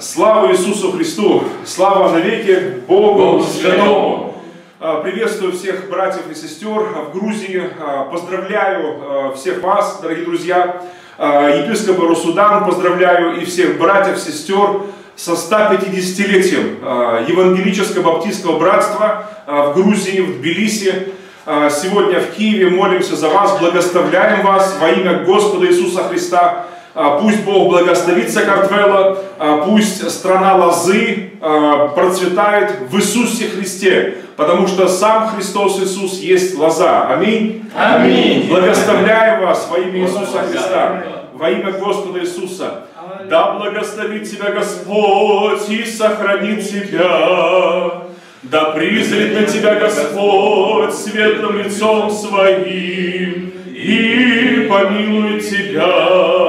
Слава Иисусу Христу! Слава навеки Богу Святому! А, Приветствую всех братьев и сестер в Грузии. А, Поздравляю а, всех вас, дорогие друзья. А, Епископа Русудан поздравляю и всех братьев, сестер со 150-летием а, Евангелического Баптистского братства а, в Грузии, в Тбилиси. А, Сегодня в Киеве молимся за вас, благословляем вас во имя Господа Иисуса Христа. А, Пусть Бог благословит Сакартвелла, а, пусть страна Лозы а, процветает в Иисусе Христе, потому что сам Христос Иисус есть лоза. Аминь. Аминь. Благословляю вас во имя Иисуса Христа, во имя Господа Иисуса. Да благословит тебя Господь и сохранит тебя. Да призрит на тебя Господь светлым лицом своим и помилует тебя.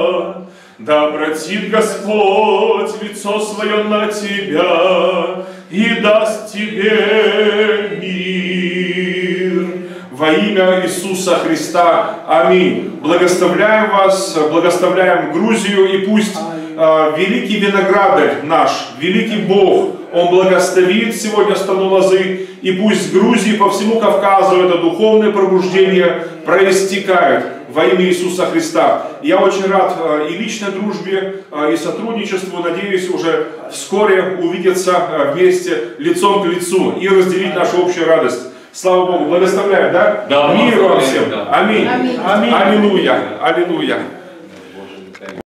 Да обратит Господь лицо свое на тебя и даст тебе мир. Во имя Иисуса Христа. Аминь. Благословляем вас, благословляем Грузию, и пусть э, великий виноградарь наш, великий Бог, Он благословит сегодня страну Лозы, и пусть в Грузии по всему Кавказу это духовное пробуждение проистекает во имя Иисуса Христа. Я очень рад э, и личной дружбе, э, и сотрудничеству. Надеюсь, уже вскоре увидеться э, вместе лицом к лицу и разделить нашу общую радость. Слава Богу, благословляю, да? Да, Мир вам всем. да. Аминь. Аминь. Аллилуйя. Аллилуйя.